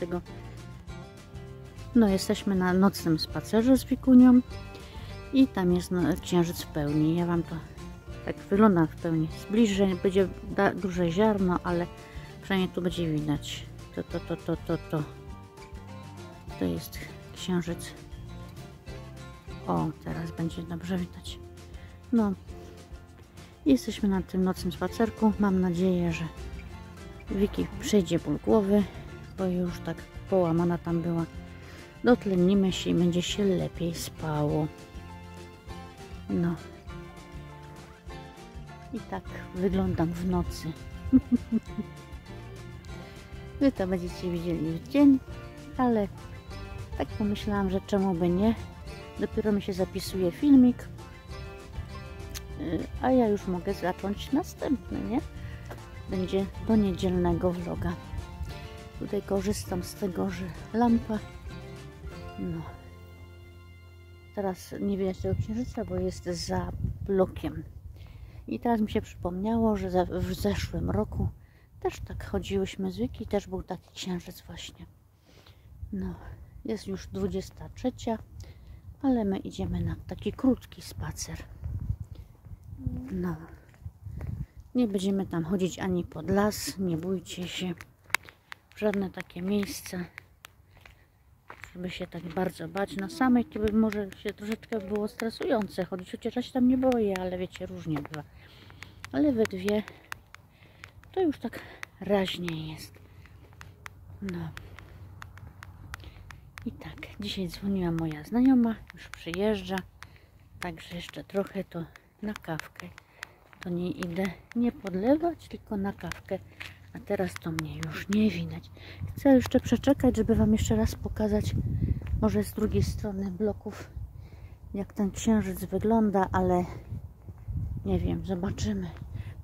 tego. No, jesteśmy na nocnym spacerze z Wikunią i tam jest no, księżyc w pełni. Ja Wam to tak wygląda w pełni. Z bliżej będzie duże ziarno, ale przynajmniej tu będzie widać. To, to, to, to, to, to. To jest księżyc. O, teraz będzie dobrze widać. No, jesteśmy na tym nocnym spacerku. Mam nadzieję, że Wiki przejdzie ból głowy, bo już tak połamana tam była. Dotlenimy się i będzie się lepiej spało. No. I tak wyglądam w nocy. Wy to będziecie widzieli w dzień, ale tak pomyślałam, że czemu by nie. Dopiero mi się zapisuje filmik, y, a ja już mogę zacząć następny, nie? Będzie do niedzielnego vloga. Tutaj korzystam z tego, że lampa, no. Teraz nie widać tego księżyca, bo jest za blokiem. I teraz mi się przypomniało, że w zeszłym roku też tak chodziłyśmy z też był taki księżyc właśnie. No, jest już 23, ale my idziemy na taki krótki spacer. No, nie będziemy tam chodzić ani pod las, nie bójcie się. Żadne takie miejsca, żeby się tak bardzo bać. Na samej by może się troszeczkę było stresujące chodzić, chociaż się tam nie boję, ale wiecie, różnie bywa. Ale we dwie to już tak raźniej jest. No. I tak, dzisiaj dzwoniła moja znajoma, już przyjeżdża, także jeszcze trochę to na kawkę. To nie idę nie podlewać, tylko na kawkę. A teraz to mnie już nie widać. Chcę jeszcze przeczekać, żeby Wam jeszcze raz pokazać, może z drugiej strony bloków, jak ten księżyc wygląda, ale nie wiem, zobaczymy.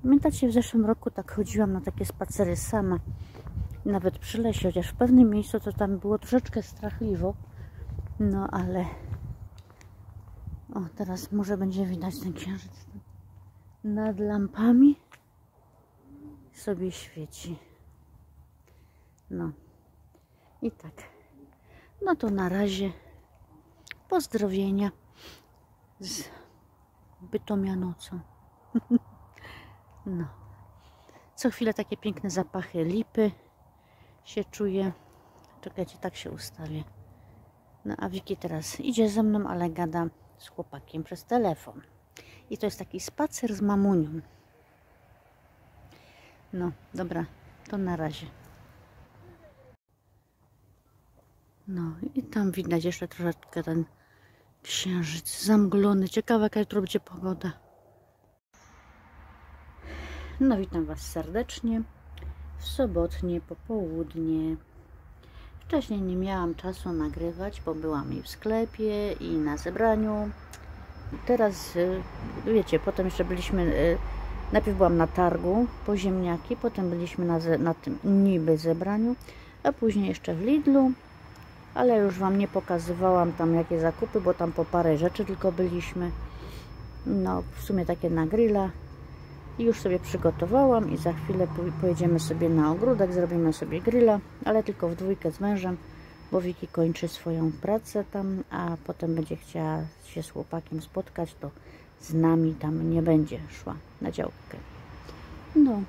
Pamiętacie, w zeszłym roku tak chodziłam na takie spacery sama, nawet przy lesie, chociaż w pewnym miejscu to tam było troszeczkę strachliwo, no ale o, teraz może będzie widać ten księżyc nad lampami sobie świeci. No i tak. No to na razie pozdrowienia z Bytomianocą. No. Co chwilę takie piękne zapachy lipy się czuje. Czekajcie, tak się ustawię. No a Wiki teraz idzie ze mną, ale gada z chłopakiem przez telefon. I to jest taki spacer z mamunią. No, dobra, to na razie. No i tam widać jeszcze troszeczkę ten księżyc zamglony. Ciekawa jaka jutro będzie pogoda. No witam Was serdecznie w sobotnie popołudnie. Wcześniej nie miałam czasu nagrywać, bo byłam i w sklepie, i na zebraniu. Teraz, y, wiecie, potem jeszcze byliśmy, y, najpierw byłam na targu po ziemniaki, potem byliśmy na, na tym niby zebraniu, a później jeszcze w Lidlu, ale już Wam nie pokazywałam tam jakie zakupy, bo tam po parę rzeczy tylko byliśmy. No, w sumie takie na grilla, i już sobie przygotowałam i za chwilę pojedziemy sobie na ogródek, zrobimy sobie grilla, ale tylko w dwójkę z mężem, bo Wiki kończy swoją pracę tam, a potem będzie chciała się z chłopakiem spotkać, to z nami tam nie będzie szła na działkę. No,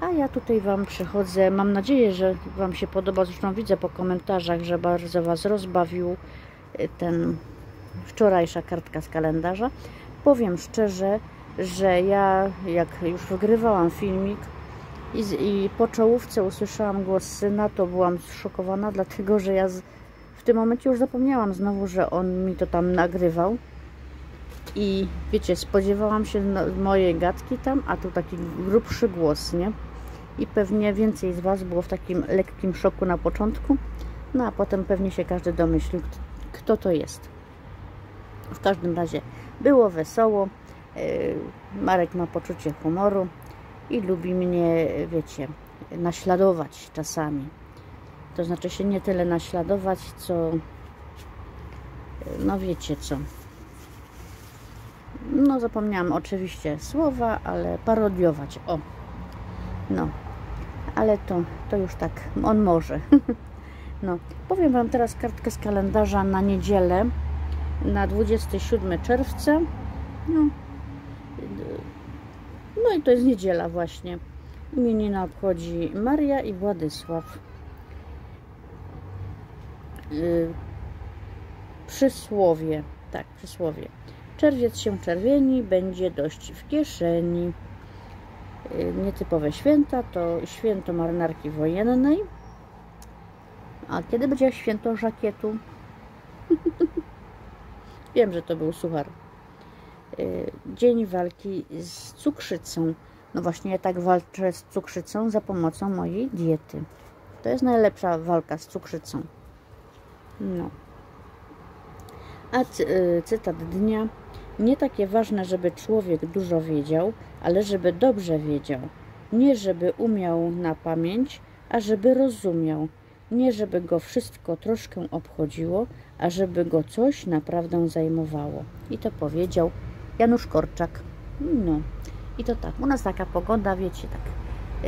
a ja tutaj Wam przychodzę. Mam nadzieję, że Wam się podoba. Zresztą widzę po komentarzach, że bardzo Was rozbawił y, ten wczorajsza kartka z kalendarza. Powiem szczerze, że ja jak już wygrywałam filmik i, i po czołówce usłyszałam głos syna, to byłam zszokowana, dlatego że ja z, w tym momencie już zapomniałam znowu, że on mi to tam nagrywał. I wiecie, spodziewałam się no, mojej gadki tam, a tu taki grubszy głos, nie? I pewnie więcej z Was było w takim lekkim szoku na początku, no a potem pewnie się każdy domyślił, kto to jest. W każdym razie było wesoło. E, Marek ma poczucie humoru i lubi mnie, wiecie, naśladować czasami. To znaczy się nie tyle naśladować, co no wiecie co. No zapomniałam oczywiście słowa, ale parodiować. O. No. Ale to, to już tak on może. No, powiem Wam teraz kartkę z kalendarza na niedzielę, na 27 czerwca. No, no i to jest niedziela właśnie. Imienina obchodzi Maria i Władysław. Yy, przysłowie, tak, przysłowie. Czerwiec się czerwieni, będzie dość w kieszeni. Yy, nietypowe święta to święto marynarki wojennej. A kiedy będzie święto żakietu? Wiem, że to był suchar. Yy, dzień walki z cukrzycą. No właśnie ja tak walczę z cukrzycą za pomocą mojej diety. To jest najlepsza walka z cukrzycą. No. A y, cytat dnia. Nie takie ważne, żeby człowiek dużo wiedział, ale żeby dobrze wiedział. Nie żeby umiał na pamięć, a żeby rozumiał. Nie żeby go wszystko troszkę obchodziło, a żeby go coś naprawdę zajmowało. I to powiedział Janusz Korczak. No. I to tak, u nas taka pogoda, wiecie, tak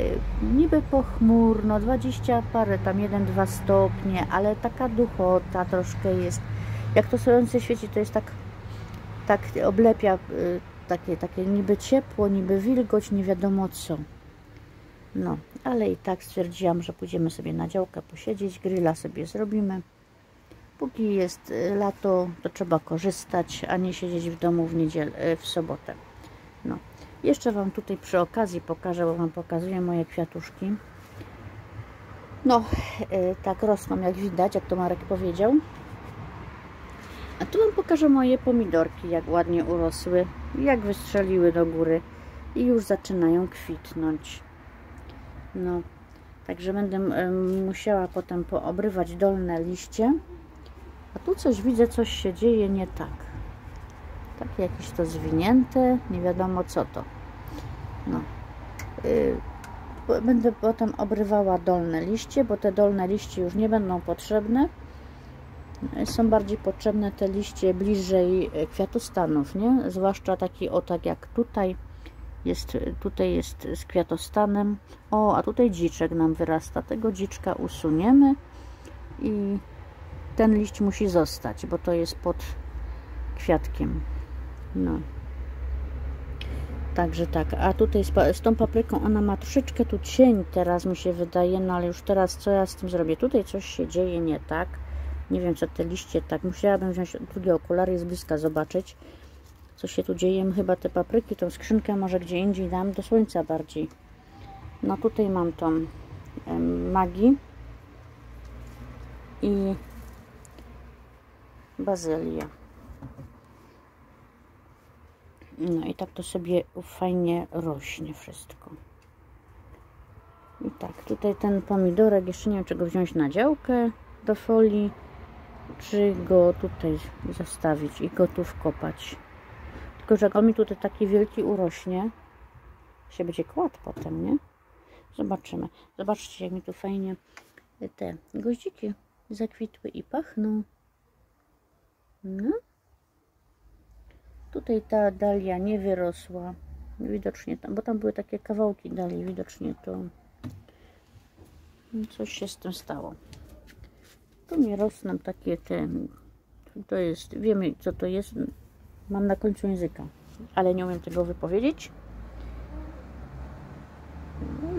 yy, niby pochmurno, 20 parę, tam 1-2 stopnie, ale taka duchota troszkę jest. Jak to słońce świeci, to jest tak, tak oblepia yy, takie, takie niby ciepło, niby wilgoć, nie wiadomo co. No, ale i tak stwierdziłam, że pójdziemy sobie na działkę posiedzieć, grilla sobie zrobimy. Póki jest y, lato, to trzeba korzystać, a nie siedzieć w domu w niedzielę, y, w sobotę. No. Jeszcze Wam tutaj przy okazji pokażę, bo Wam pokazuję moje kwiatuszki. No, tak rosną jak widać, jak to Marek powiedział. A tu Wam pokażę moje pomidorki, jak ładnie urosły, jak wystrzeliły do góry i już zaczynają kwitnąć. No, także będę musiała potem poobrywać dolne liście. A tu coś widzę, coś się dzieje nie tak. Takie jakieś to zwinięte, nie wiadomo co to. No. Yy, będę potem obrywała dolne liście, bo te dolne liście już nie będą potrzebne. Są bardziej potrzebne te liście bliżej kwiatostanów, nie? Zwłaszcza taki o tak jak tutaj jest, tutaj jest z kwiatostanem. O, a tutaj dziczek nam wyrasta. Tego dziczka usuniemy i ten liść musi zostać, bo to jest pod kwiatkiem. No. Także tak, a tutaj z, z, tą papryką ona ma troszeczkę tu cień teraz mi się wydaje, no ale już teraz co ja z tym zrobię? Tutaj coś się dzieje nie tak. Nie wiem co te liście tak. Musiałabym wziąć drugie okulary z bliska zobaczyć co się tu dzieje. Chyba te papryki, tą skrzynkę może gdzie indziej dam do słońca bardziej. No tutaj mam tą magii i bazylię. No i tak to sobie fajnie rośnie wszystko. I tak, tutaj ten pomidorek, jeszcze nie wiem, czy go wziąć na działkę do folii, czy go tutaj zostawić i go tu wkopać. Tylko, że jak on mi tutaj taki wielki urośnie, się będzie kładł potem, nie? Zobaczymy. Zobaczcie, jak mi tu fajnie te goździki zakwitły i pachną. No. Tutaj ta dalia nie wyrosła. Widocznie tam, bo tam były takie kawałki dalej. Widocznie to coś się z tym stało. Tu nie rosną takie te. To jest, wiemy co to jest. Mam na końcu języka, ale nie umiem tego wypowiedzieć.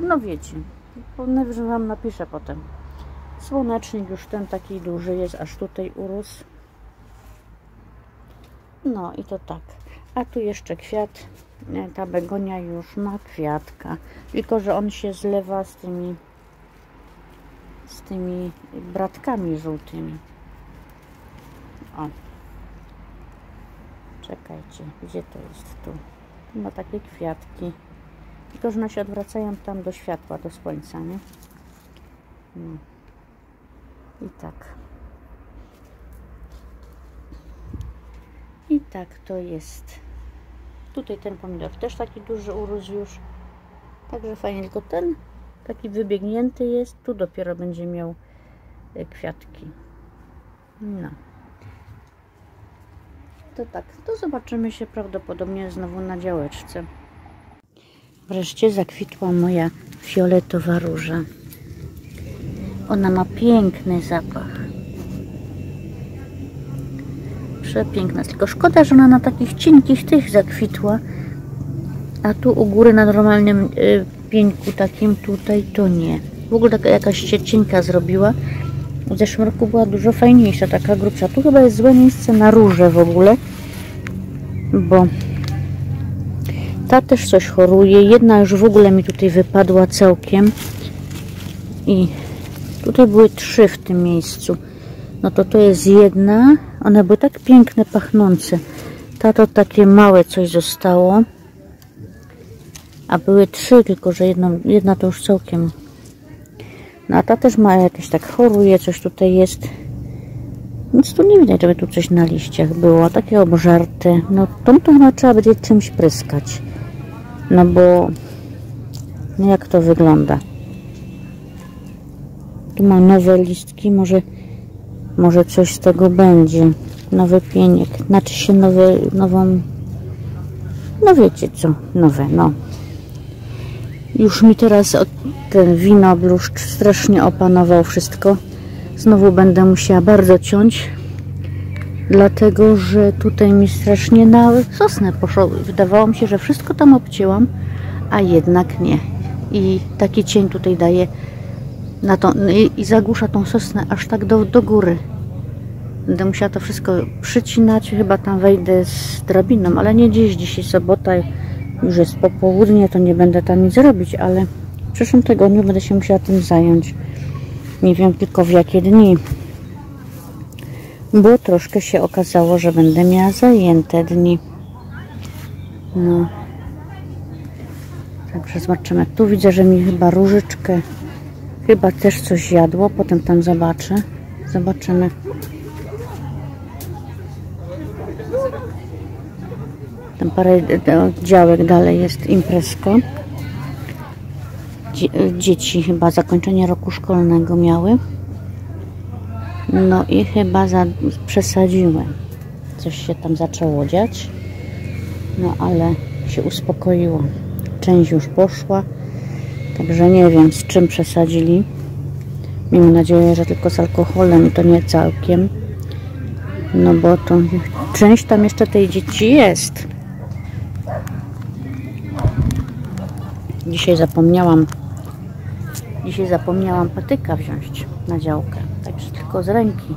No wiecie, najwyżej Wam napiszę potem. Słonecznik już ten taki duży jest, aż tutaj urósł. No i to tak. A tu jeszcze kwiat. Ta begonia już ma kwiatka. Tylko, że on się zlewa z tymi z tymi bratkami żółtymi. O. Czekajcie, gdzie to jest tu? Tu ma takie kwiatki. Tylko, że one się odwracają tam do światła, do słońca, nie? No. I tak. I tak to jest. Tutaj ten pomidor też taki duży urósł już. Także fajnie, tylko ten taki wybiegnięty jest. Tu dopiero będzie miał e, kwiatki. No. To tak, to zobaczymy się prawdopodobnie znowu na działeczce. Wreszcie zakwitła moja fioletowa róża. Ona ma piękny zapach. Przepiękna. Tylko szkoda, że ona na takich cienkich tych zakwitła. A tu u góry na normalnym y, pieńku takim tutaj to nie. W ogóle taka jakaś się cienka zrobiła. W zeszłym roku była dużo fajniejsza, taka grubsza. Tu chyba jest złe miejsce na róże w ogóle. Bo ta też coś choruje. Jedna już w ogóle mi tutaj wypadła całkiem. I tutaj były trzy w tym miejscu. No to to jest jedna. One były tak piękne, pachnące. Ta to takie małe coś zostało. A były trzy, tylko że jedna, jedna to już całkiem. No a ta też ma jakieś tak choruje, coś tutaj jest. Nic tu nie widać, żeby tu coś na liściach było. Takie obżarte. No to, to chyba trzeba będzie czymś pryskać. No bo no jak to wygląda? Tu ma nowe listki, może może coś z tego będzie. Nowy pieniek. Znaczy się nowy, nową no wiecie co, nowe, no. Już mi teraz ten wino bluszcz strasznie opanował wszystko. Znowu będę musiała bardzo ciąć, dlatego że tutaj mi strasznie na sosnę poszło. Wydawało mi się, że wszystko tam obcięłam, a jednak nie. I taki cień tutaj daje na to, i, i zagłusza tą sosnę aż tak do, do góry. Będę musiała to wszystko przycinać. Chyba tam wejdę z drabiną, ale nie dziś. Dzisiaj sobota, już jest popołudnie, to nie będę tam nic robić, ale w przyszłym tygodniu będę się musiała tym zająć. Nie wiem tylko w jakie dni. Bo troszkę się okazało, że będę miała zajęte dni. No. Także zobaczymy. Tu widzę, że mi chyba różyczkę chyba też coś jadło. Potem tam zobaczę. Zobaczymy. Tam parę działek dalej jest imprezka. Dzieci chyba zakończenie roku szkolnego miały. No i chyba za, przesadziłem. Coś się tam zaczęło dziać. No ale się uspokoiło. Część już poszła. Także nie wiem z czym przesadzili. Miejmy nadzieję, że tylko z alkoholem to nie całkiem. No bo to część tam jeszcze tej dzieci jest. Dzisiaj zapomniałam dzisiaj zapomniałam patyka wziąć na działkę. Także tylko z ręki.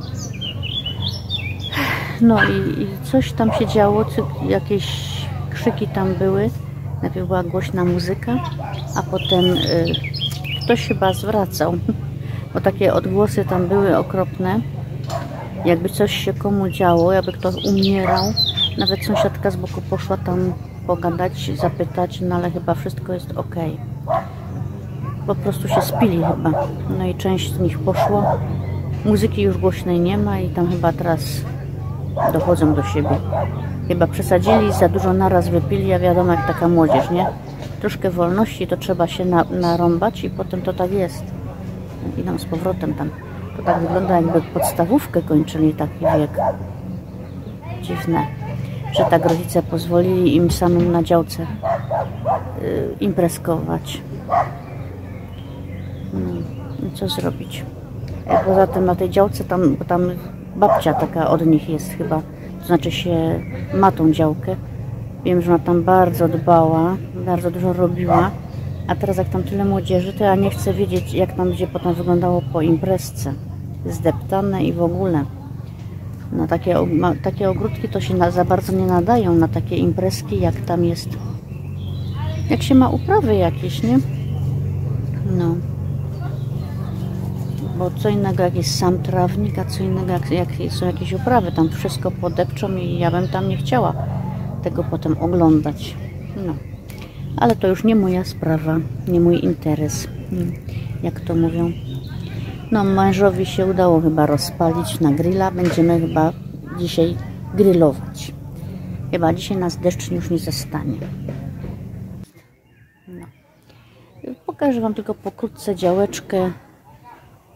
No i, i coś tam się działo, jakieś krzyki tam były. Najpierw była głośna muzyka, a potem y, ktoś chyba zwracał, bo takie odgłosy tam były okropne. Jakby coś się komu działo, jakby ktoś umierał. Nawet sąsiadka z boku poszła tam pogadać, zapytać, no ale chyba wszystko jest ok. Po prostu się spili chyba. No i część z nich poszło. Muzyki już głośnej nie ma i tam chyba teraz dochodzą do siebie. Chyba przesadzili, za dużo naraz wypili, a wiadomo jak taka młodzież, nie? Troszkę wolności to trzeba się na, narąbać i potem to tak jest. Idą z powrotem tam. To tak wygląda jakby podstawówkę kończyli taki wiek. Dziwne że tak rodzice pozwolili im samym na działce y, imprezkować. No, co zrobić? Poza tym na tej działce tam, bo tam babcia taka od nich jest chyba, to znaczy się ma tą działkę. Wiem, że ona tam bardzo dbała, bardzo dużo robiła, a teraz jak tam tyle młodzieży, to ja nie chcę wiedzieć, jak tam będzie potem wyglądało po imprezce. Zdeptane i w ogóle. No takie, takie ogródki to się na, za bardzo nie nadają na takie imprezki, jak tam jest. Jak się ma uprawy jakieś, nie? No. Bo co innego jak jest sam trawnik, a co innego jak, jak są jakieś uprawy. Tam wszystko podepczą i ja bym tam nie chciała tego potem oglądać. No. Ale to już nie moja sprawa, nie mój interes. Jak to mówią. No mężowi się udało chyba rozpalić na grilla. Będziemy chyba dzisiaj grillować. Chyba dzisiaj nas deszcz już nie zastanie. No. Pokażę Wam tylko pokrótce działeczkę,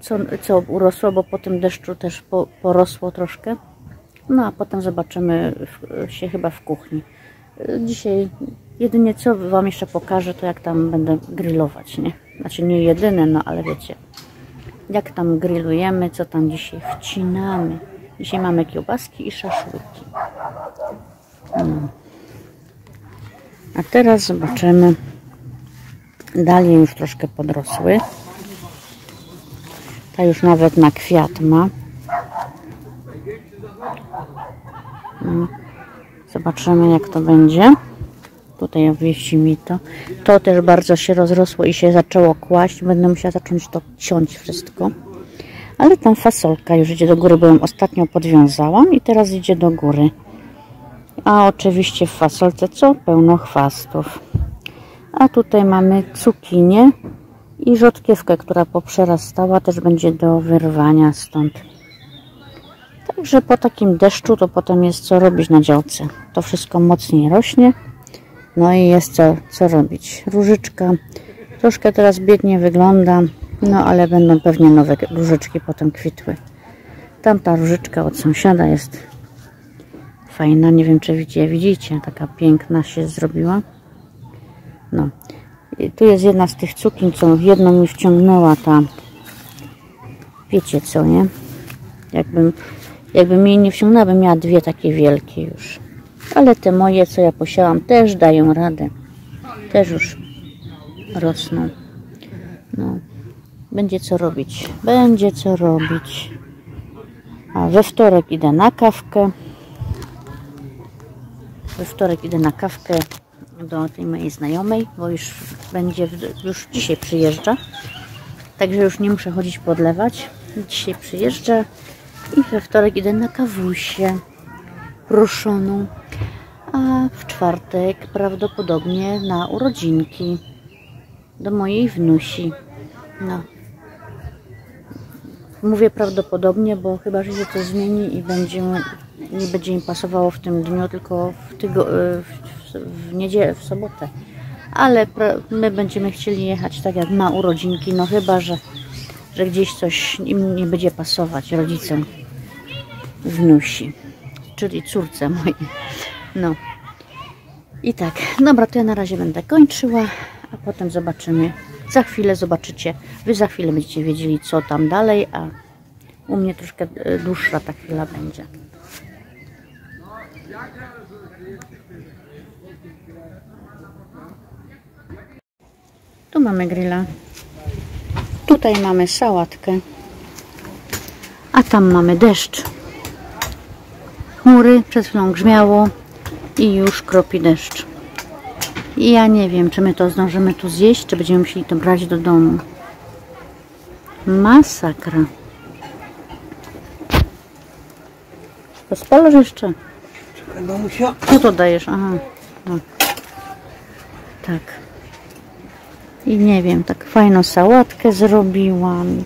co, co urosło, bo po tym deszczu też po, porosło troszkę. No a potem zobaczymy w, się chyba w kuchni. Dzisiaj jedynie co Wam jeszcze pokażę, to jak tam będę grillować, nie? Znaczy nie jedyne, no ale wiecie jak tam grillujemy, co tam dzisiaj wcinamy. Dzisiaj mamy kiełbaski i szaszłyki. No. A teraz zobaczymy. Dalej już troszkę podrosły. Ta już nawet na kwiat ma. No. Zobaczymy jak to będzie. Tutaj obwieści mi to. To też bardzo się rozrosło i się zaczęło kłaść. Będę musiała zacząć to ciąć wszystko. Ale tam fasolka już idzie do góry, bo ją ostatnio podwiązałam i teraz idzie do góry. A oczywiście w fasolce co? Pełno chwastów. A tutaj mamy cukinię i rzodkiewkę, która poprzerastała, też będzie do wyrwania stąd. Także po takim deszczu to potem jest co robić na działce. To wszystko mocniej rośnie. No i jest co, co robić. Różyczka troszkę teraz biednie wygląda, no ale będą pewnie nowe różyczki potem kwitły. Tamta różyczka od sąsiada jest fajna. Nie wiem, czy widzicie, widzicie, taka piękna się zrobiła. No. I tu jest jedna z tych cukin, co jedną mi wciągnęła ta wiecie co, nie? Jakbym, jakbym jej nie wciągnęła, bym miała dwie takie wielkie już. Ale te moje, co ja posiałam, też dają radę. Też już rosną. No. Będzie co robić. Będzie co robić. A we wtorek idę na kawkę. We wtorek idę na kawkę do tej mojej znajomej, bo już będzie, już dzisiaj przyjeżdża. Także już nie muszę chodzić podlewać. Dzisiaj przyjeżdża i we wtorek idę na kawusię ruszoną. A w czwartek prawdopodobnie na urodzinki do mojej wnusi. No. Mówię prawdopodobnie, bo chyba, że się to zmieni i będzie, nie będzie im pasowało w tym dniu, tylko w, tygo, w, w niedzielę, w sobotę. Ale my będziemy chcieli jechać tak jak ma urodzinki, no chyba, że, że gdzieś coś im nie będzie pasować rodzicom wnusi, czyli córce mojej. No. I tak, dobra, to ja na razie będę kończyła, a potem zobaczymy. Za chwilę zobaczycie, wy za chwilę będziecie wiedzieli, co tam dalej, a u mnie troszkę e, dłuższa ta chwila będzie. Tu mamy grilla. Tutaj mamy sałatkę. A tam mamy deszcz. Chmury, przed chwilą grzmiało i już kropi deszcz. I ja nie wiem, czy my to zdążymy tu zjeść, czy będziemy musieli to brać do domu. Masakra. Rozpalasz jeszcze? Czekaj, Co to dajesz? Aha. No. Tak. I nie wiem, tak fajną sałatkę zrobiłam.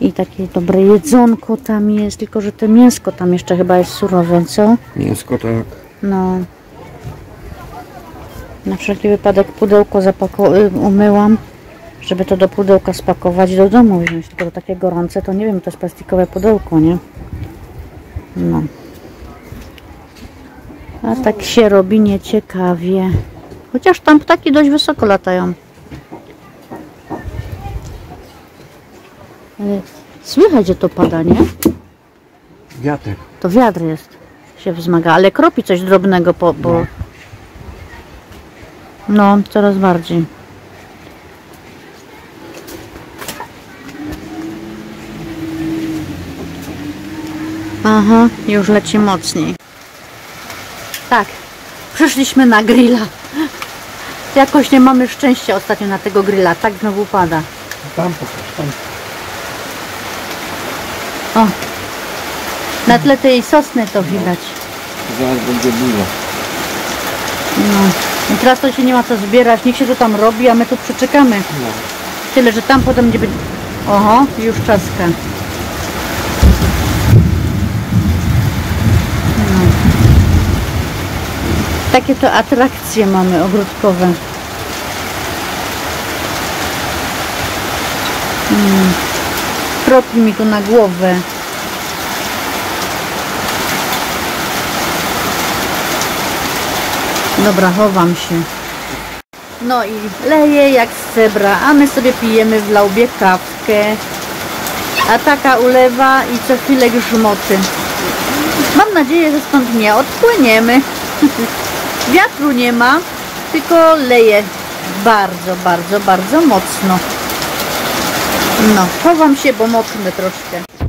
I takie dobre jedzonko tam jest, tylko że to mięsko tam jeszcze chyba jest surowe, co? Mięsko tak. No. Na wszelki wypadek pudełko y, umyłam, żeby to do pudełka spakować do domu wziąć. Tylko to takie gorące, to nie wiem, to jest plastikowe pudełko, nie? No. A tak się robi nieciekawie. Chociaż tam ptaki dość wysoko latają. Słychać, że to pada, nie? Wiatek. To wiatr jest, się wzmaga, ale kropi coś drobnego po... po... No. No, coraz bardziej. Aha, już leci mocniej. Tak, przyszliśmy na grilla. Jakoś nie mamy szczęścia ostatnio na tego grilla, tak znowu pada. Tam pokaż, tam. O, na tle tej sosny to widać. Zaraz będzie burza. No. Teraz to się nie ma co zbierać, niech się to tam robi, a my tu przeczekamy. No. Tyle, że tam potem będzie... Oho, już czaska. No. Takie to atrakcje mamy ogródkowe. Mm. Kropi mi tu na głowę. Dobra, chowam się. No i leje jak z cebra, a my sobie pijemy w laubie kawkę. A taka ulewa i co chwilę grzmoty. Mam nadzieję, że stąd nie odpłyniemy. Wiatru nie ma, tylko leje bardzo, bardzo, bardzo mocno. No, chowam się, bo moknę troszkę.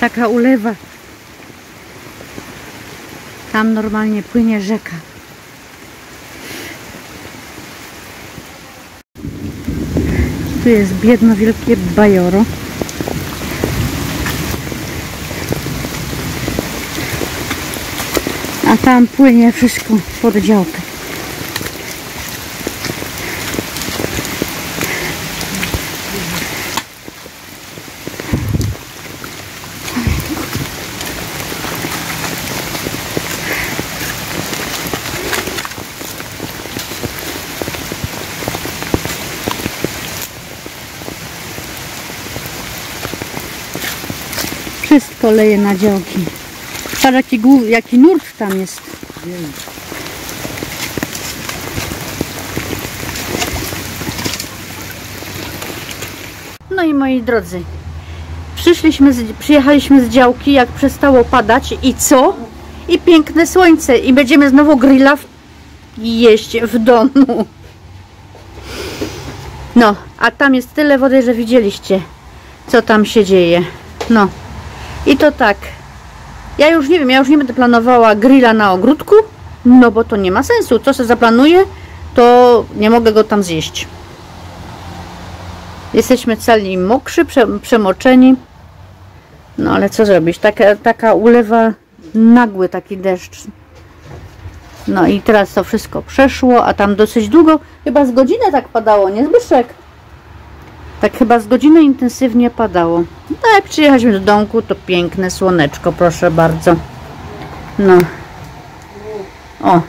Taka ulewa. Tam normalnie płynie rzeka. Tu jest biedno wielkie bajoro. A tam płynie wszystko pod działkę. Wszystko leje na działki. Patrz jaki, jaki nurt tam jest. No i moi drodzy, przyszliśmy z, przyjechaliśmy z działki, jak przestało padać i co? I piękne słońce i będziemy znowu grilla w, jeść w domu. No, a tam jest tyle wody, że widzieliście, co tam się dzieje. No, i to tak. Ja już nie wiem, ja już nie będę planowała grilla na ogródku, no bo to nie ma sensu. Co sobie zaplanuję, to nie mogę go tam zjeść. Jesteśmy cali mokrzy, prze, przemoczeni. No ale co zrobić? Taka, taka ulewa nagły taki deszcz. No i teraz to wszystko przeszło, a tam dosyć długo, chyba z godzinę tak padało, nie Zbyszek? Tak chyba z godziny intensywnie padało. No jak przyjechaliśmy do domku, to piękne słoneczko, proszę bardzo. No. O,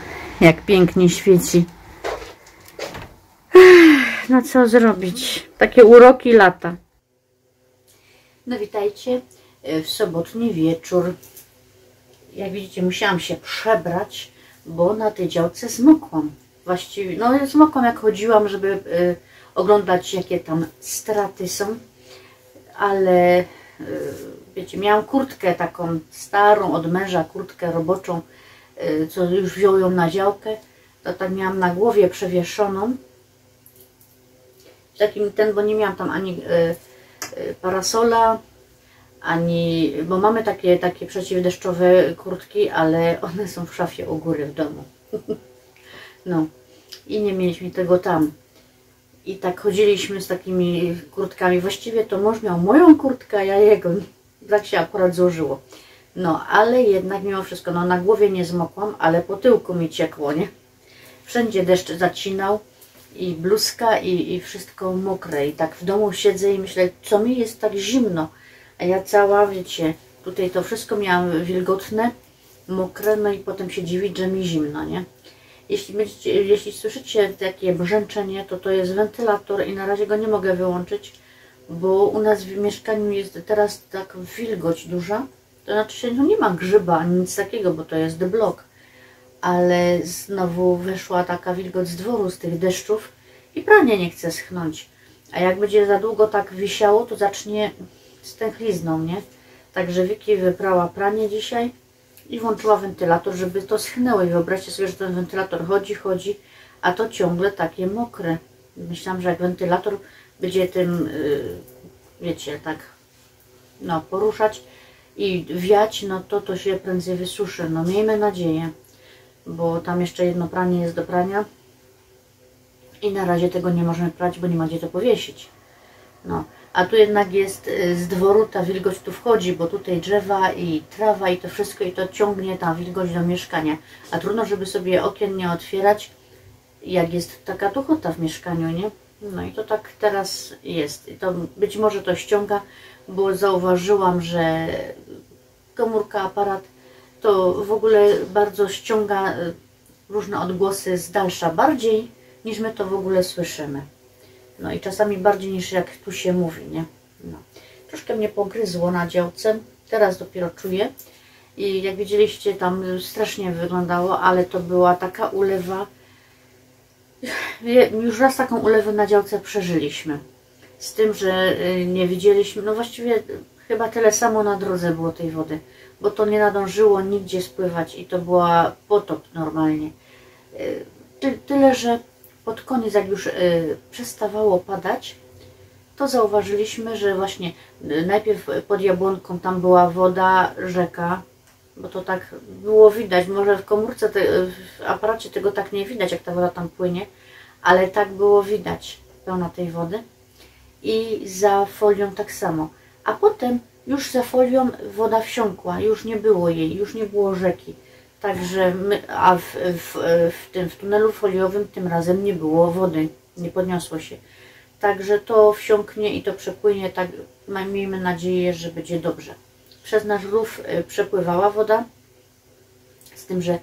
jak pięknie świeci. No co zrobić? Takie uroki lata. No witajcie e, w sobotni wieczór. Jak widzicie, musiałam się przebrać, bo na tej działce zmokłam. Właściwie, no zmokłam jak chodziłam, żeby y, oglądać jakie tam straty są. Ale y, wiecie, miałam kurtkę taką starą od męża, kurtkę roboczą, y, co już wziął ją na działkę. To tak miałam na głowie przewieszoną. Takim ten, bo nie miałam tam ani y, parasola, ani, bo mamy takie, takie przeciwdeszczowe kurtki, ale one są w szafie u góry w domu. No i nie mieliśmy tego tam. I tak chodziliśmy z takimi kurtkami. Właściwie to mąż miał moją kurtkę, a ja jego. Tak się akurat złożyło. No, ale jednak mimo wszystko, no na głowie nie zmokłam, ale po tyłku mi ciekło, nie? Wszędzie deszcz zacinał i bluzka i, i wszystko mokre. I tak w domu siedzę i myślę, co mi jest tak zimno. A ja cała, wiecie, tutaj to wszystko miałam wilgotne, mokre, no i potem się dziwić, że mi zimno, nie? Jeśli, będziecie, jeśli słyszycie takie brzęczenie, to to jest wentylator i na razie go nie mogę wyłączyć, bo u nas w mieszkaniu jest teraz tak wilgoć duża. To znaczy się, no nie ma grzyba nic takiego, bo to jest blok. Ale znowu weszła taka wilgoć z dworu, z tych deszczów i pranie nie chce schnąć. A jak będzie za długo tak wisiało, to zacznie stęchlizną, nie? Także Wiki wyprała pranie dzisiaj i włączyła wentylator, żeby to schnęło. I wyobraźcie sobie, że ten wentylator chodzi, chodzi, a to ciągle takie mokre. Myślałam, że jak wentylator będzie tym, yy, wiecie, tak, no, poruszać i wiać, no to to się prędzej wysuszy. No miejmy nadzieję, bo tam jeszcze jedno pranie jest do prania i na razie tego nie możemy prać, bo nie ma gdzie to powiesić. No, a tu jednak jest y, z dworu ta wilgoć tu wchodzi, bo tutaj drzewa i trawa i to wszystko i to ciągnie ta wilgoć do mieszkania. A trudno, żeby sobie okien nie otwierać, jak jest taka duchota w mieszkaniu, nie? No i to tak teraz jest. I to być może to ściąga, bo zauważyłam, że komórka, aparat to w ogóle bardzo ściąga y, różne odgłosy z dalsza bardziej niż my to w ogóle słyszymy. No i czasami bardziej niż jak tu się mówi, nie? No. Troszkę mnie pogryzło na działce, teraz dopiero czuję. I jak widzieliście, tam strasznie wyglądało, ale to była taka ulewa, już raz taką ulewę na działce przeżyliśmy. Z tym, że y, nie widzieliśmy, no właściwie chyba tyle samo na drodze było tej wody, bo to nie nadążyło nigdzie spływać i to była potop normalnie. Y, Ty, tyle, że pod koniec, jak już y, przestawało padać, to zauważyliśmy, że właśnie y, najpierw pod jabłonką tam była woda, rzeka, bo to tak było widać, może w komórce, te, w aparacie tego tak nie widać, jak ta woda tam płynie, ale tak było widać, pełna tej wody. I za folią tak samo. A potem już za folią woda wsiąkła, już nie było jej, już nie było rzeki. Także my, a w, w, w tym w tunelu foliowym tym razem nie było wody, nie podniosło się. Także to wsiąknie i to przepłynie, tak miejmy nadzieję, że będzie dobrze. Przez nasz rów y, przepływała woda, z tym, że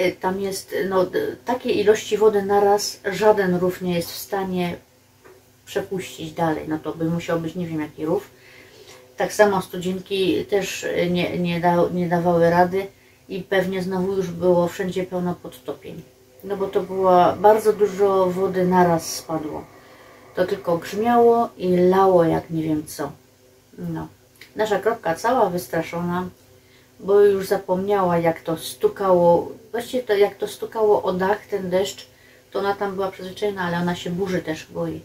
y, tam jest no, takiej ilości wody naraz żaden rów nie jest w stanie przepuścić dalej. No to by musiał być nie wiem jaki rów. Tak samo studzienki też y, nie, nie, da, nie dawały rady i pewnie znowu już było wszędzie pełno podtopień. No bo to było bardzo dużo wody naraz spadło. To tylko grzmiało i lało jak nie wiem co. No. Nasza kropka cała wystraszona, bo już zapomniała jak to stukało, właściwie to jak to stukało o dach ten deszcz, to ona tam była przyzwyczajona, ale ona się burzy też boi.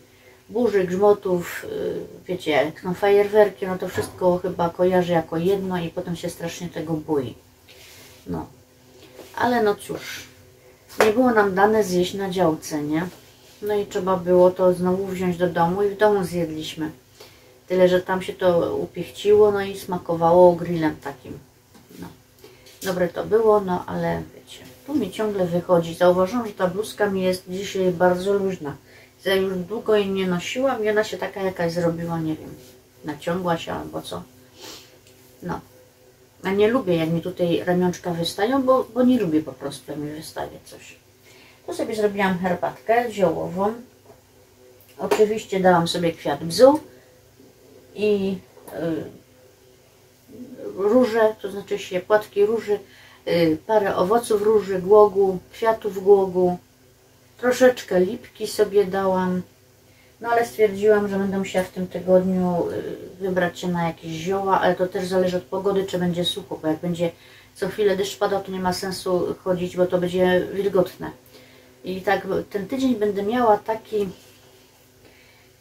Burzy, grzmotów, yy, wiecie, jak są fajerwerki, no to wszystko chyba kojarzy jako jedno i potem się strasznie tego boi. No. Ale no cóż, nie było nam dane zjeść na działce, nie? No i trzeba było to znowu wziąć do domu i w domu zjedliśmy. Tyle, że tam się to upiechciło, no i smakowało grillem takim. No. Dobre to było, no ale wiecie, tu mi ciągle wychodzi. Zauważyłam, że ta bluzka mi jest dzisiaj bardzo luźna. Ja już długo jej nie nosiłam i ona się taka jakaś zrobiła, nie wiem, naciągła się albo co. No. A nie lubię, jak mi tutaj ramionczka wystają, bo, bo nie lubię po prostu, jak mi wystaje coś. Tu sobie zrobiłam herbatkę ziołową. Oczywiście dałam sobie kwiat bzu i y, róże, to znaczy się płatki róży, y, parę owoców róży, głogu, kwiatów głogu, troszeczkę lipki sobie dałam. No ale stwierdziłam, że będę musiała w tym tygodniu y, wybrać się na jakieś zioła, ale to też zależy od pogody, czy będzie sucho, bo jak będzie co chwilę deszcz padał, to nie ma sensu chodzić, bo to będzie wilgotne. I tak ten tydzień będę miała taki,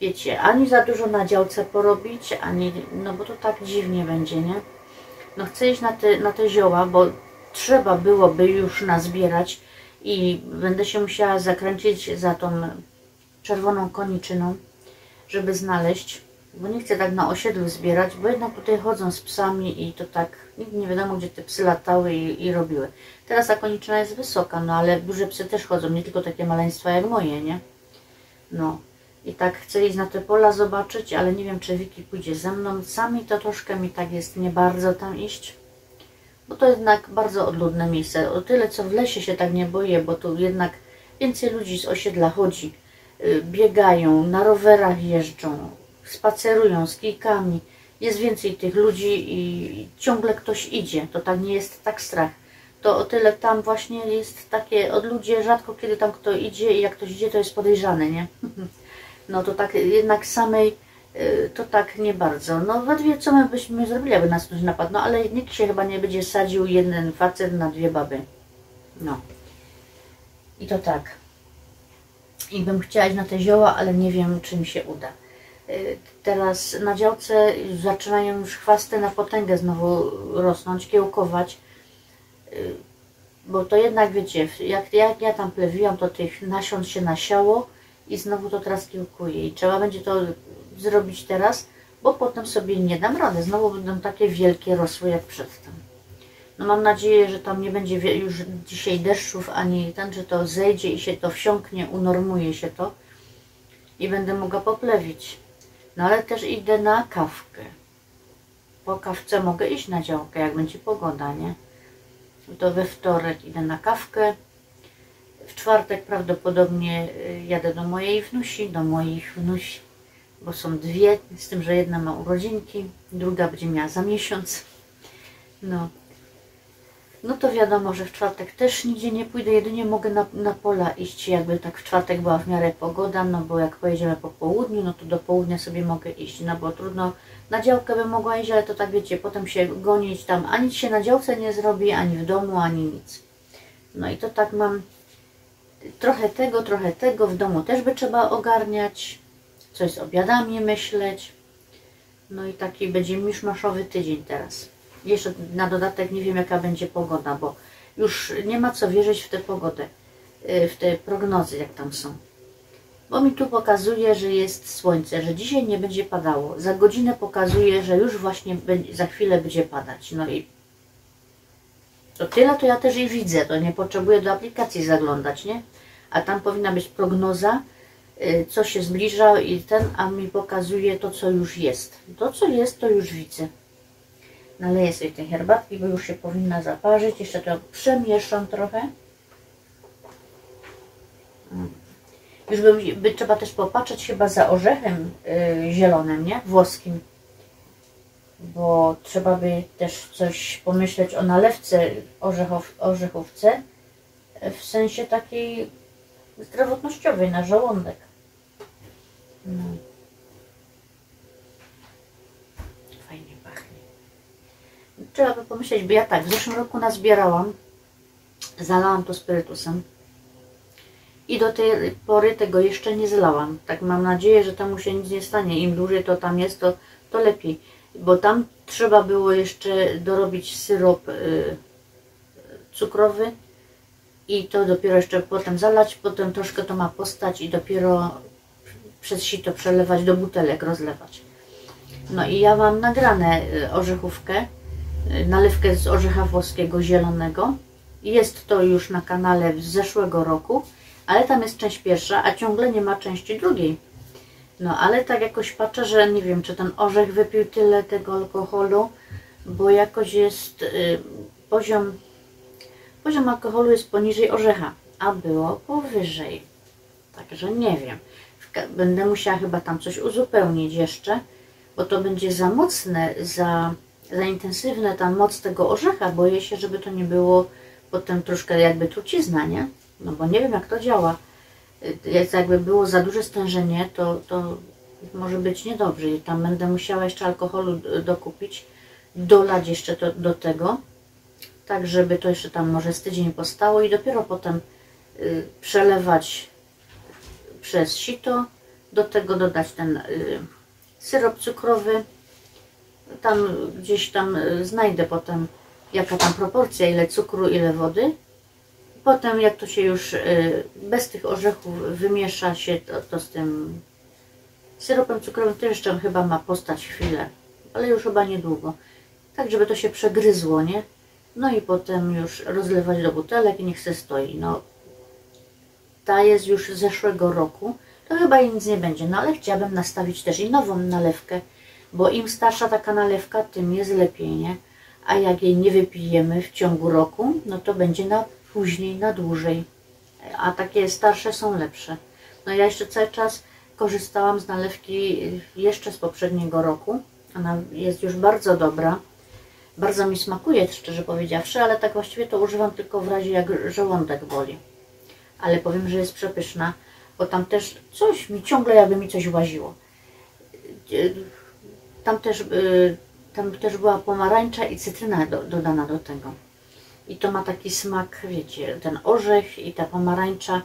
wiecie, ani za dużo na działce porobić, ani, no bo to tak dziwnie będzie, nie? No chcę iść na te, na te zioła, bo trzeba byłoby już nazbierać i będę się musiała zakręcić za tą czerwoną koniczyną, żeby znaleźć, bo nie chcę tak na osiedlu zbierać, bo jednak tutaj chodzą z psami i to tak, nigdy nie wiadomo, gdzie te psy latały i, i robiły. Teraz ta koniczyna jest wysoka, no ale duże psy też chodzą, nie tylko takie maleństwa jak moje, nie? No. I tak chcę iść na te pola zobaczyć, ale nie wiem, czy Wiki pójdzie ze mną. Sami to troszkę mi tak jest nie bardzo tam iść, bo to jednak bardzo odludne miejsce. O tyle, co w lesie się tak nie boję, bo tu jednak więcej ludzi z osiedla chodzi, biegają, na rowerach jeżdżą, spacerują z kijkami. Jest więcej tych ludzi i ciągle ktoś idzie. To tak nie jest tak strach. To o tyle tam właśnie jest takie od ludzi, rzadko kiedy tam kto idzie i jak ktoś idzie, to jest podejrzany, nie? No to tak jednak samej y, to tak nie bardzo. No we dwie co my byśmy zrobili, aby nas ktoś napadł. No ale nikt się chyba nie będzie sadził jeden facet na dwie baby. No. I to tak. I bym chciała iść na te zioła, ale nie wiem, czy mi się uda. Y, Teraz na działce zaczynają już chwasty na potęgę znowu rosnąć, kiełkować. Y, Bo to jednak, wiecie, jak, jak ja tam plewiłam, to tych nasion się nasiało i znowu to teraz kiełkuje. I trzeba będzie to zrobić teraz, bo potem sobie nie dam rady. Znowu będą takie wielkie rosły jak przedtem. No mam nadzieję, że tam nie będzie już dzisiaj deszczów, ani ten, że to zejdzie i się to wsiąknie, unormuje się to i będę mogła poplewić. No ale też idę na kawkę. Po kawce mogę iść na działkę, jak będzie pogoda, nie? To we wtorek idę na kawkę. W czwartek prawdopodobnie y, jadę do mojej wnusi, do moich wnusi, bo są dwie, z tym, że jedna ma urodzinki, druga będzie miała za miesiąc. No. No to wiadomo, że w czwartek też nigdzie nie pójdę, jedynie mogę na, na pola iść, jakby tak w czwartek była w miarę pogoda, no bo jak pojedziemy po południu, no to do południa sobie mogę iść, no bo trudno, na działkę bym mogła iść, ale to tak wiecie, potem się gonić tam, ani się na działce nie zrobi, ani w domu, ani nic. No i to tak mam trochę tego, trochę tego, w domu też by trzeba ogarniać, coś z obiadami myśleć, no i taki będzie miszmaszowy tydzień teraz. Jeszcze na dodatek nie wiem jaka będzie pogoda, bo już nie ma co wierzyć w tę pogodę, y, w te prognozy jak tam są. Bo mi tu pokazuje, że jest słońce, że dzisiaj nie będzie padało. Za godzinę pokazuje, że już właśnie za chwilę będzie padać. No i to tyle to ja też i widzę, to nie potrzebuję do aplikacji zaglądać, nie? A tam powinna być prognoza, y, co się zbliża i ten, a mi pokazuje to, co już jest. To, co jest, to już widzę. Naleję sobie tej herbatki, bo już się powinna zaparzyć. Jeszcze to przemieszam trochę. Mm. Już by, by trzeba też popatrzeć chyba za orzechem yy, zielonym, nie? Włoskim. Bo trzeba by też coś pomyśleć o nalewce orzechow, orzechówce w sensie takiej zdrowotnościowej na żołądek. No. Trzeba by pomyśleć, bo ja tak, w zeszłym roku nazbierałam, zalałam to spirytusem i do tej pory tego jeszcze nie zlałam. Tak mam nadzieję, że tam się nic nie stanie. Im dłużej to tam jest, to, to lepiej. Bo tam trzeba było jeszcze dorobić syrop y, cukrowy i to dopiero jeszcze potem zalać, potem troszkę to ma postać i dopiero przez sito przelewać do butelek, rozlewać. No i ja mam nagrane y, orzechówkę nalewkę z orzecha włoskiego zielonego. Jest to już na kanale z zeszłego roku, ale tam jest część pierwsza, a ciągle nie ma części drugiej. No ale tak jakoś patrzę, że nie wiem, czy ten orzech wypił tyle tego alkoholu, bo jakoś jest y, poziom, poziom alkoholu jest poniżej orzecha, a było powyżej. Także nie wiem. Będę musiała chyba tam coś uzupełnić jeszcze, bo to będzie za mocne, za za intensywna ta moc tego orzecha. Boję się, żeby to nie było potem troszkę jakby trucizna, nie? No bo nie wiem, jak to działa. Jak jakby było za duże stężenie, to, to może być niedobrze. I tam będę musiała jeszcze alkoholu dokupić, dolać jeszcze to, do tego, tak żeby to jeszcze tam może z tydzień postało i dopiero potem y, przelewać przez sito, do tego dodać ten y, syrop cukrowy, tam gdzieś tam e, znajdę potem jaka tam proporcja, ile cukru, ile wody. Potem jak to się już e, bez tych orzechów wymiesza się to, to z tym syropem cukrowym, to jeszcze chyba ma postać chwilę, ale już chyba niedługo. Tak, żeby to się przegryzło, nie? No i potem już rozlewać do butelek i niech se stoi. No, ta jest już z zeszłego roku, to chyba nic nie będzie. No ale chciałabym nastawić też i nową nalewkę bo im starsza taka nalewka, tym jest lepiej, nie? A jak jej nie wypijemy w ciągu roku, no to będzie na później, na dłużej. A takie starsze są lepsze. No ja jeszcze cały czas korzystałam z nalewki jeszcze z poprzedniego roku. Ona jest już bardzo dobra. Bardzo mi smakuje, szczerze powiedziawszy, ale tak właściwie to używam tylko w razie jak żołądek boli. Ale powiem, że jest przepyszna, bo tam też coś mi ciągle jakby mi coś łaziło tam też, y, tam też była pomarańcza i cytryna do, dodana do tego. I to ma taki smak, wiecie, ten orzech i ta pomarańcza.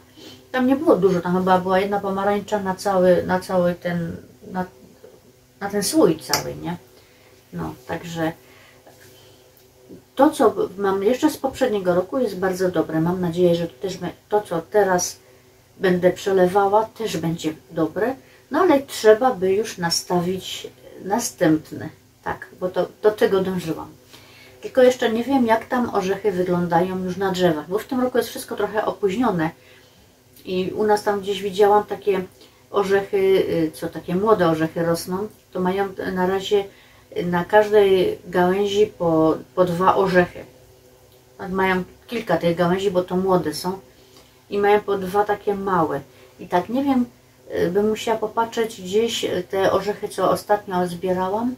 Tam nie było dużo, tam chyba była jedna pomarańcza na cały, na cały ten, na, na ten słój cały, nie? No, także to, co mam jeszcze z poprzedniego roku jest bardzo dobre. Mam nadzieję, że to też to, co teraz będę przelewała, też będzie dobre. No ale trzeba by już nastawić następny. Tak, bo to, do tego dążyłam. Tylko jeszcze nie wiem, jak tam orzechy wyglądają już na drzewach, bo w tym roku jest wszystko trochę opóźnione. I u nas tam gdzieś widziałam takie orzechy, y, co takie młode orzechy rosną, to mają na razie na każdej gałęzi po, po dwa orzechy. Mają kilka tych gałęzi, bo to młode są. I mają po dwa takie małe. I tak nie wiem, Y, bym musiała popatrzeć gdzieś y, te orzechy, co ostatnio zbierałam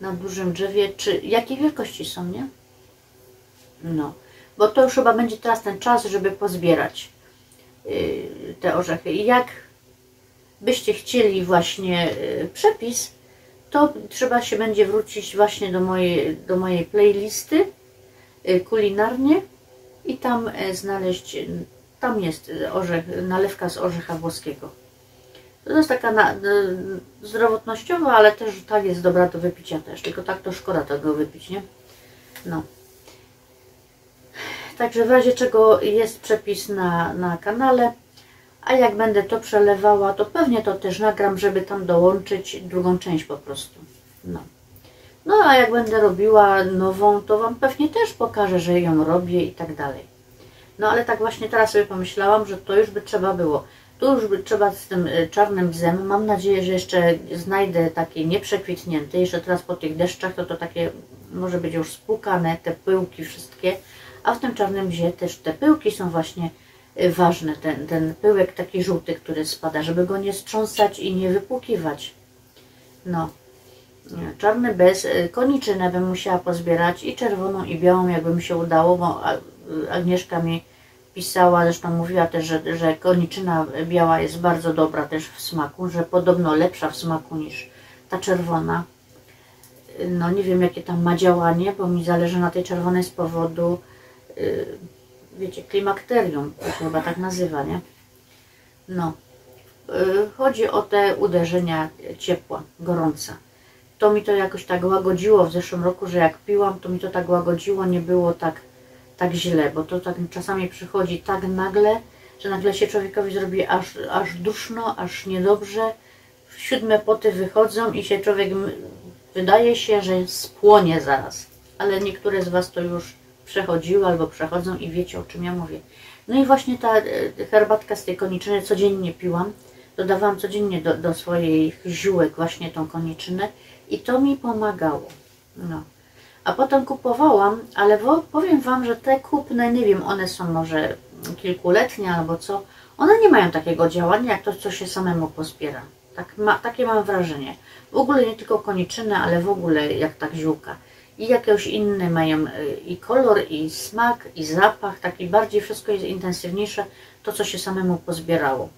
na dużym drzewie, czy jakiej wielkości są, nie? No, bo to już chyba będzie teraz ten czas, żeby pozbierać yy, te orzechy. I jak byście chcieli właśnie przepis, to trzeba się będzie wrócić właśnie do mojej, do mojej playlisty kulinarnie i tam znaleźć, tam jest orzech, nalewka z orzecha włoskiego. To jest taka na, zdrowotnościowa, ale też tak jest dobra do wypicia też, tylko tak to szkoda tego wypić, nie? No. Także w razie czego jest przepis na, na kanale, a jak będę to przelewała, to pewnie to też nagram, żeby tam dołączyć drugą część po prostu. No. No a jak będę robiła nową, to Wam pewnie też pokażę, że ją robię i tak dalej. No ale tak właśnie teraz sobie pomyślałam, że to już by trzeba było. Tu już trzeba z tym y, czarnym bzem. Mam nadzieję, że jeszcze znajdę takie nieprzekwitnięte. Jeszcze teraz po tych deszczach to to takie może być już spłukane, te pyłki wszystkie. A w tym czarnym bzie też te pyłki są właśnie y, ważne. Ten, ten pyłek taki żółty, który spada, żeby go nie strząsać i nie wypłukiwać. No. Czarny bez, y, koniczynę bym musiała pozbierać i czerwoną i białą, jakby mi się udało, bo Agnieszka mi pisała, zresztą mówiła też, że, że koniczyna biała jest bardzo dobra też w smaku, że podobno lepsza w smaku niż ta czerwona. No nie wiem jakie tam ma działanie, bo mi zależy na tej czerwonej z powodu, yy, wiecie, klimakterium, to się chyba tak nazywa, nie? No. Yy, chodzi o te uderzenia ciepła, gorąca. To mi to jakoś tak łagodziło w zeszłym roku, że jak piłam, to mi to tak łagodziło, nie było tak tak źle, bo to tak czasami przychodzi tak nagle, że nagle się człowiekowi zrobi aż, aż duszno, aż niedobrze. Siódme poty wychodzą i się człowiek wydaje się, że spłonie zaraz. Ale niektóre z Was to już przechodziły albo przechodzą i wiecie o czym ja mówię. No i właśnie ta e, herbatka z tej koniczyny codziennie piłam. Dodawałam codziennie do, do swoich ziółek właśnie tą koniczynę i to mi pomagało. No. A potem kupowałam, ale powiem Wam, że te kupne, nie wiem, one są może kilkuletnie albo co, one nie mają takiego działania, jak to, co się samemu pozbiera. Tak ma, takie mam wrażenie. W ogóle nie tylko koniczyny, ale w ogóle jak tak ziółka. I jakieś inne mają y, i kolor, i smak, i zapach, taki bardziej wszystko jest intensywniejsze, to co się samemu pozbierało.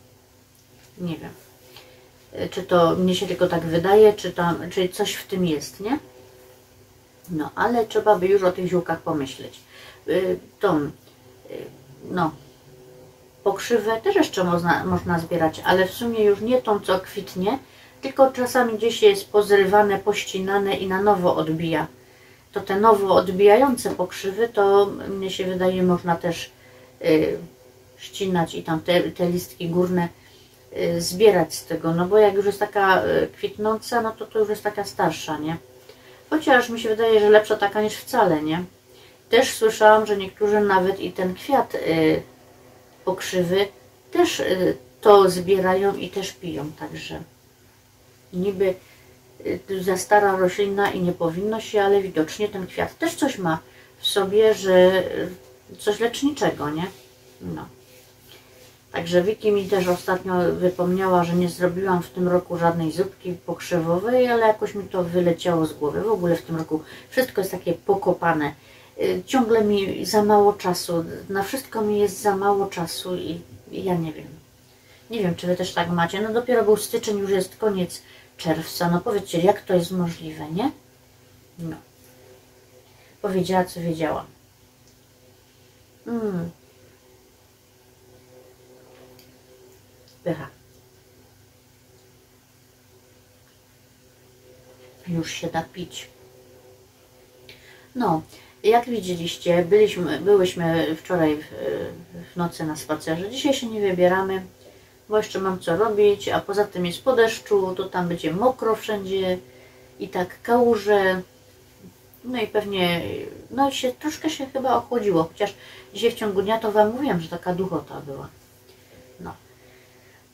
Nie wiem. Y, czy to mnie się tylko tak wydaje, czy, tam, czy coś w tym jest, nie? No, ale trzeba by już o tych ziółkach pomyśleć. Y, tą, y, no, pokrzywę też jeszcze można, można zbierać, ale w sumie już nie tą, co kwitnie, tylko czasami gdzieś jest pozrywane, pościnane i na nowo odbija. To te nowo odbijające pokrzywy, to mnie się wydaje, można też y, ścinać i tam te, te listki górne y, zbierać z tego, no bo jak już jest taka y, kwitnąca, no to to już jest taka starsza, nie? Chociaż mi się wydaje, że lepsza taka niż wcale, nie? Też słyszałam, że niektórzy nawet i ten kwiat y, pokrzywy też y, to zbierają i też piją, także niby y, za stara roślina i nie powinno się, ale widocznie ten kwiat też coś ma w sobie, że y, coś leczniczego, nie? No. Także Wiki mi też ostatnio wypomniała, że nie zrobiłam w tym roku żadnej zupki pokrzywowej, ale jakoś mi to wyleciało z głowy. W ogóle w tym roku wszystko jest takie pokopane. Y, ciągle mi za mało czasu, na wszystko mi jest za mało czasu i, ja nie wiem. Nie wiem, czy Wy też tak macie. No dopiero był styczeń, już jest koniec czerwca. No powiedzcie, jak to jest możliwe, nie? No. Powiedziała, co wiedziała. Hmm. Pycha. Już się da pić. No, jak widzieliście, byliśmy, byłyśmy wczoraj w, w nocy na spacerze. Dzisiaj się nie wybieramy, bo jeszcze mam co robić, a poza tym jest po deszczu, to tam będzie mokro wszędzie i tak kałuże. No i pewnie, no się troszkę się chyba ochłodziło, chociaż dzisiaj w ciągu dnia to Wam mówiłam, że taka duchota była.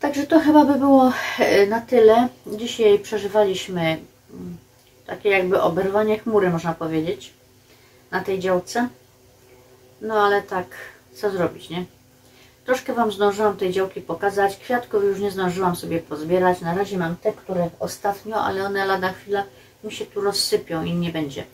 Także to chyba by było e, na tyle. Dzisiaj przeżywaliśmy mm, takie jakby oberwanie chmury, można powiedzieć, na tej działce. No ale tak, co zrobić, nie? Troszkę Wam zdążyłam tej działki pokazać. Kwiatków już nie zdążyłam sobie pozbierać. Na razie mam te, które ostatnio, ale one lada chwila mi się tu rozsypią i nie będzie.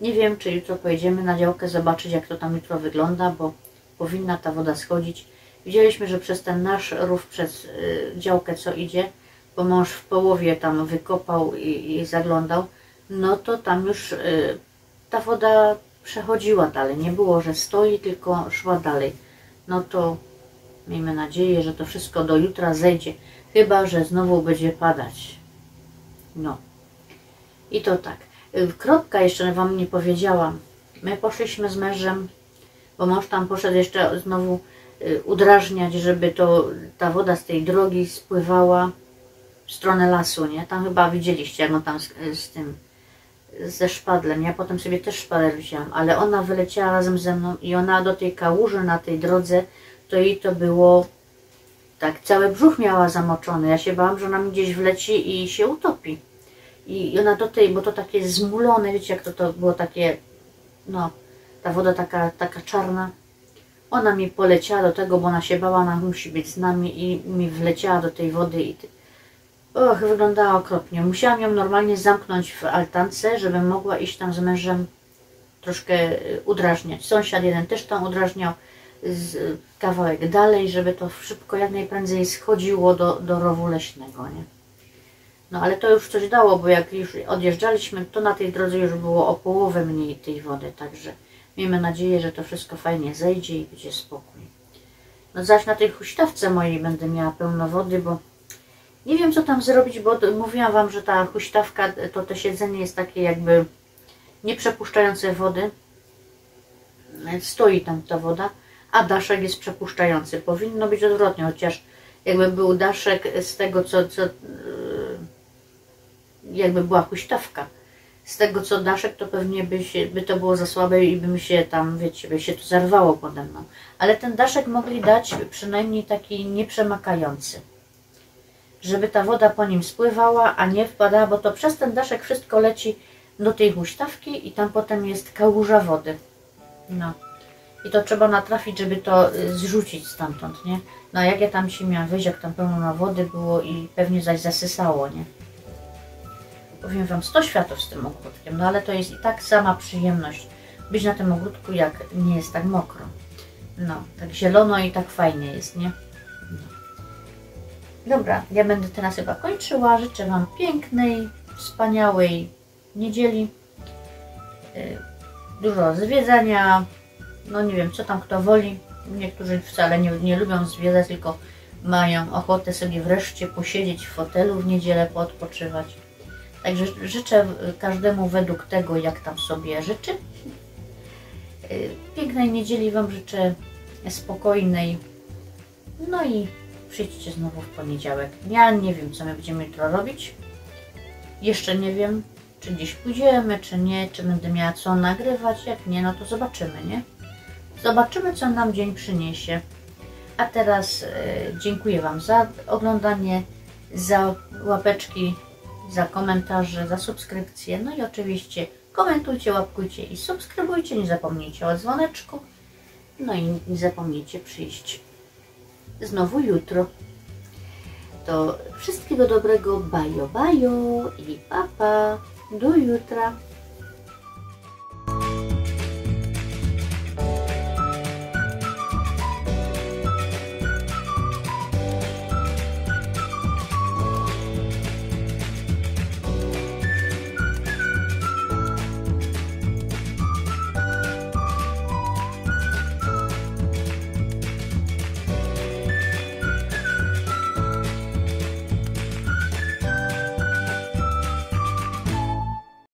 Nie wiem, czy jutro pojedziemy na działkę zobaczyć, jak to tam jutro wygląda, bo powinna ta woda schodzić. Widzieliśmy, że przez ten nasz rów, przez y, działkę, co idzie, bo mąż w połowie tam wykopał i, i zaglądał, no to tam już y, ta woda przechodziła dalej. Nie było, że stoi, tylko szła dalej. No to miejmy nadzieję, że to wszystko do jutra zejdzie. Chyba, że znowu będzie padać. No. I to tak. Y, Kropka jeszcze Wam nie powiedziałam. My poszliśmy z mężem, bo mąż tam poszedł jeszcze znowu udrażniać, żeby to ta woda z tej drogi spływała w stronę lasu, nie? Tam chyba widzieliście, jak on tam z, z tym, ze szpadlem. Ja potem sobie też szpadel wzięłam, ale ona wyleciała razem ze mną i ona do tej kałuży na tej drodze, to jej to było tak, cały brzuch miała zamoczony. Ja się bałam, że ona mi gdzieś wleci i się utopi. I ona do tej, bo to takie zmulone, wiecie jak to, to było takie, no, ta woda taka, taka czarna. Ona mi poleciała do tego, bo ona się bała, ona musi być z nami i mi wleciała do tej wody i... Och, wyglądała okropnie. Musiałam ją normalnie zamknąć w altance, żebym mogła iść tam z mężem troszkę y, udrażniać. Sąsiad jeden też tam udrażniał kawałek dalej, żeby to szybko, jak najprędzej schodziło do, do rowu leśnego, nie? No ale to już coś dało, bo jak już odjeżdżaliśmy, to na tej drodze już było o połowę mniej tej wody, także miejmy nadzieję, że to wszystko fajnie zejdzie i będzie spokój. No zaś na tej huśtawce mojej będę miała pełno wody, bo nie wiem co tam zrobić, bo mówiłam Wam, że ta huśtawka, to to siedzenie jest takie jakby nieprzepuszczające wody. Stoi tam ta woda, a daszek jest przepuszczający. Powinno być odwrotnie, chociaż jakby był daszek z tego, co, co jakby była huśtawka. Z tego co daszek, to pewnie by, się, by to było za słabe i by mi się tam, wiecie, by się to zerwało pode mną. Ale ten daszek mogli dać przynajmniej taki nieprzemakający. Żeby ta woda po nim spływała, a nie wpadała, bo to przez ten daszek wszystko leci do tej huśtawki i tam potem jest kałuża wody. No. I to trzeba natrafić, żeby to y, zrzucić stamtąd, nie? No jak ja tam się miałam wyjść, jak tam pełno wody było i pewnie zaś zasysało, nie? Powiem Wam 100 światów z tym ogródkiem, no ale to jest i tak sama przyjemność być na tym ogródku, jak nie jest tak mokro. No, tak zielono i tak fajnie jest, nie? No. Dobra, ja będę teraz chyba kończyła. Życzę Wam pięknej, wspaniałej niedzieli. Y, dużo zwiedzania. No nie wiem, co tam kto woli. Niektórzy wcale nie, nie lubią zwiedzać, tylko mają ochotę sobie wreszcie posiedzieć w fotelu w niedzielę, poodpoczywać. Także życzę każdemu według tego, jak tam sobie życzy. Y, pięknej niedzieli Wam życzę, spokojnej. No i przyjdźcie znowu w poniedziałek. Ja nie wiem, co my będziemy jutro robić. Jeszcze nie wiem, czy gdzieś pójdziemy, czy nie, czy będę miała co nagrywać. Jak nie, no to zobaczymy, nie? Zobaczymy, co nam dzień przyniesie. A teraz y, dziękuję Wam za oglądanie, za łapeczki za komentarze, za subskrypcję. No i oczywiście komentujcie, łapkujcie i subskrybujcie. Nie zapomnijcie o dzwoneczku. No i nie zapomnijcie przyjść znowu jutro. To wszystkiego dobrego, bajo bajo i papa. Do jutra.